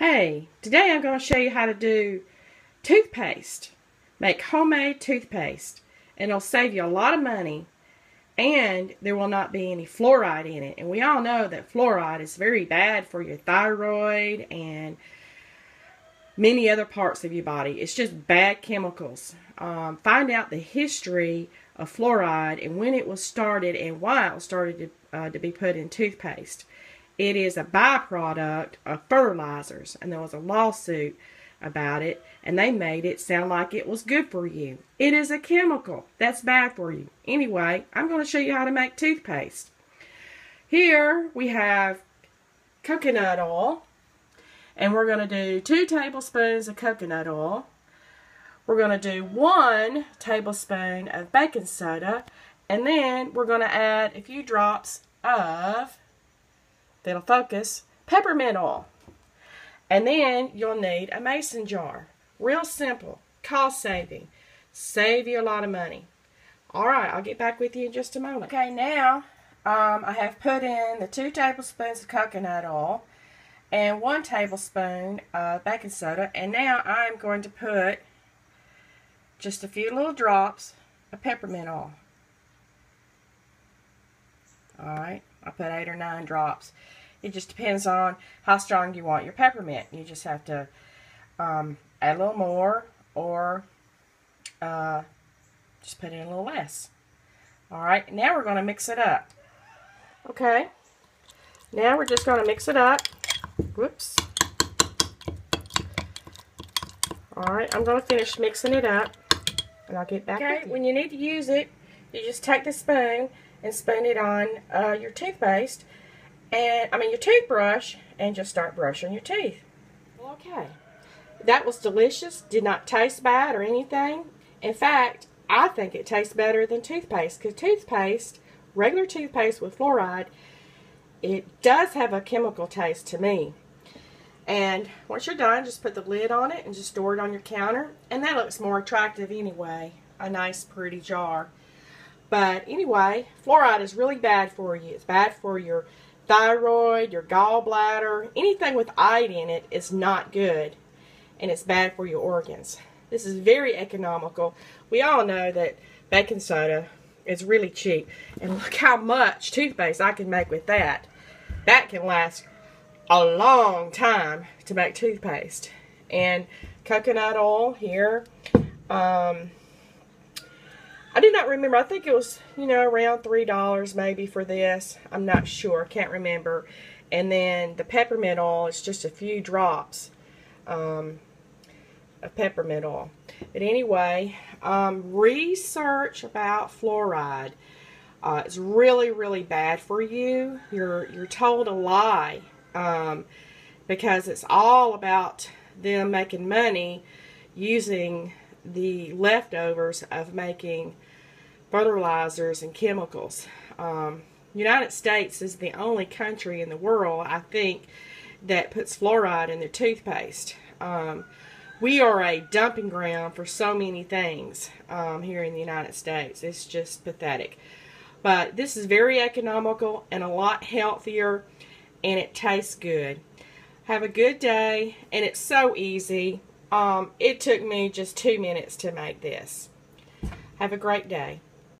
Hey, today I'm going to show you how to do toothpaste. Make homemade toothpaste. And it'll save you a lot of money. And there will not be any fluoride in it. And we all know that fluoride is very bad for your thyroid and many other parts of your body. It's just bad chemicals. Um, find out the history of fluoride and when it was started and why it was started to, uh, to be put in toothpaste. It is a byproduct of fertilizers, and there was a lawsuit about it, and they made it sound like it was good for you. It is a chemical that's bad for you. Anyway, I'm going to show you how to make toothpaste. Here we have coconut oil, and we're going to do two tablespoons of coconut oil. We're going to do one tablespoon of baking soda, and then we're going to add a few drops of that'll focus, peppermint oil. And then you'll need a mason jar. Real simple, cost saving, save you a lot of money. Alright, I'll get back with you in just a moment. Okay, now um, I have put in the two tablespoons of coconut oil and one tablespoon of baking soda. And now I'm going to put just a few little drops of peppermint oil. Alright, I put eight or nine drops. It just depends on how strong you want your peppermint. You just have to um, add a little more or uh, just put in a little less. Alright, now we're going to mix it up. Okay, now we're just going to mix it up. Whoops. Alright, I'm going to finish mixing it up and I'll get back okay, when you need to use it, you just take the spoon and spoon it on uh, your toothpaste and I mean your toothbrush and just start brushing your teeth. Okay. That was delicious. Did not taste bad or anything. In fact, I think it tastes better than toothpaste because toothpaste, regular toothpaste with fluoride, it does have a chemical taste to me. And once you're done, just put the lid on it and just store it on your counter. And that looks more attractive anyway. A nice, pretty jar. But anyway, fluoride is really bad for you. It's bad for your thyroid, your gallbladder, anything with iodine in it is not good. And it's bad for your organs. This is very economical. We all know that baking soda is really cheap. And look how much toothpaste I can make with that. That can last a long time to make toothpaste. And coconut oil here. Um, I do not remember. I think it was, you know, around $3 maybe for this. I'm not sure. Can't remember. And then the peppermint oil is just a few drops um, of peppermint oil. But anyway, um, research about fluoride. Uh, it's really, really bad for you. You're, you're told a lie um, because it's all about them making money using the leftovers of making fertilizers and chemicals. Um, United States is the only country in the world, I think, that puts fluoride in their toothpaste. Um, we are a dumping ground for so many things um, here in the United States. It's just pathetic. But this is very economical and a lot healthier, and it tastes good. Have a good day, and it's so easy. Um, it took me just two minutes to make this. Have a great day.